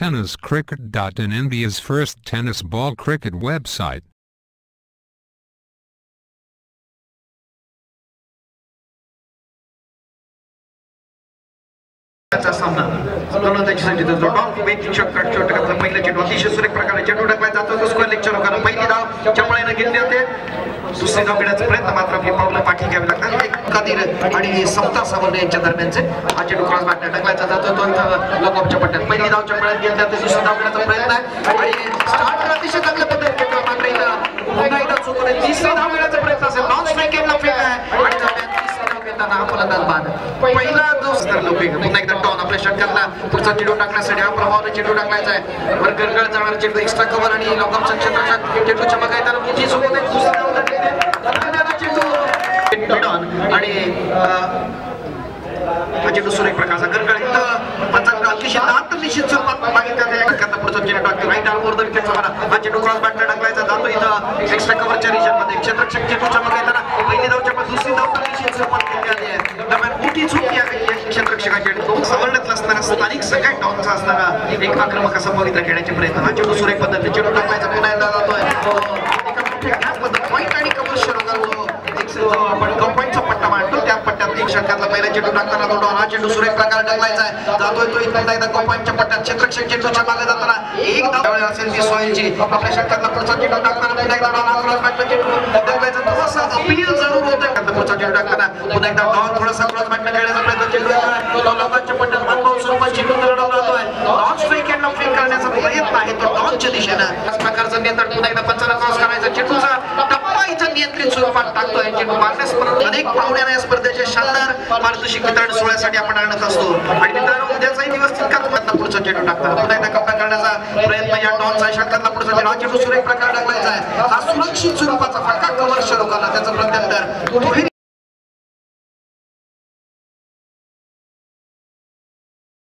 tenniscricket.in India's first tennis ball cricket website. चा सामना गोलंदाजीसाठी तो डॉन बेटिंग षटकार षटकातला पहिला चेंडू अतिशय सुरेख प्रकारे चेंडू टाकला जातो तो स्क्वेअर लेग चेंडू कारण पहिली धाव चपळाईनं घेतली होते दुसरी धाव घेण्याचा प्रयत्न मात्र आपली पावलं पाठी घ्यावी लागतात एक कादीर आणि समता सावंत यांच्या दरम्यानचे हा चेंडू क्रॉस बॅटने टाकला जातो. तो लॉकअपच्या पट्ट्यात. पहिली धावच्या चपळाईत गेल्या जाते दुसरी धाव प्रयत्न आहे. आणि स्टार्टर अतिशय चांगल्या पद्धतीने घेतला मात्र पुन्हा एकदा चुकून तिसरा तिसरी धाव घेण्याचा प्रयत्न असेल. नॉन स्ट्राईक गेमला फेक आहे. आणि घेताना हा फलंदाज बाद पहिला जो तर पुन्हा एकदा टॉन आपल्या षटकातला पुढचा चेंडू टाकण्यासाठी हा प्रभावाने चेंडू टाकायचा आहे. वर गरगळ जाणार चेंडू एक्स्ट्रा कव्हर आणि लॉकअपच्या क्षेत्राच्या चेंडू चमक आहे त्याला मोठी सोबत आहे दुसरा धाव झाली आहे. धन्यवाद चेंडू आणि अं, हा चेंडू प्रकारचा गरगळ इथं पंचांना अतिशय दात निश्चित स्वरूपात मागितल्या त्या एकाचा पुढचा चेंडू टाकते राईट आर्म वर विकेट हा चेंडू क्रॉस बॅटला टाकलायचा जातो इथं. एक्स्ट्रा कव्हरच्या रिजनमध्ये क्षेत्रक्षक चेंडू चमक येताना पहिली धावच्या पण दुसरी धाव तर निश्चित स्वरूपात केली आली आहे. दरम्यान मोठी चूक या क्षेत्रक्षकाची आणि तो सवलत असताना स्थानिक सगळ्या टॉपचा असताना एक आक्रमक असा पवित्र खेळण्याचे प्रयत्न. म्हणजे हा चेंडू सुरेख पद्धतीने चेंडू टाकलायचा पुन्हा एकदा जातोय तो एका मोठ्या gap मध्ये पॉईंट आणि कमर्शियल जो एक जो आपण कंपाऊंडचा पट्टा मांडतो त्या षटकातला पहिला चेंडू टाकताना तो डॉन हा चेंडू सुरेख प्रकारे टाकलायचा आहे. जातोय तो इथं एकदा कोपांच्या पट्ट्यात. क्षेत्रक्षक चेंडूच्या मागे जाताना एक धाव वेळ असेल ती सोयची. आपल्या षटकातला पुढचा चेंडू टाकताना पुन्हा एकदा डॉन हा क्रॉस बॅटला चेंडू. टाकलायचा थोडासा अपील जरूर होतोय. आता पुढचा चेंडू टाकताना पुन्हा एकदा डॉन थोडासा क्रॉस बॅटला खेळण्याचा प्रयत्न चेंडू आहे. तो डॉनच्या पट्ट्यात मनभाऊ स्वरूपात चेंडू दरडवला जातोय. डॉन स्ट्राईक अँड करण्याचा प्रयत्न आहे तो डॉनच्या दिशेनं. त्याच प्रकारचं नियंत्रण पुन्हा एकदा पंचाला क्रॉस करायचा. चेंडूचा इथं नियंत्रित स्वरूपात टाकतोय. म्हणजे चेंडू मागण्यास परत अनेक पाहुण्यांना या स्पर्धेचे शानदार पारितोषिक वितरण सोहळ्यासाठी आपण आणत असतो. आणि मित्रांनो उद्याचाही दिवस तितकाच महत्त्वाचा पुढचा चेंडू टाकतात. पुन्हा एकदा कप्पा करण्याचा प्रयत्न या डॉनचा षटकातला पुढचा चेंडू. हा चेंडू सुरेख प्रकार टाकलायचा आहे. हा सुरक्षित स्वरूपाचा फटका कव्हर लोकांना. त्याचं प्रत्यंतर दुहेरी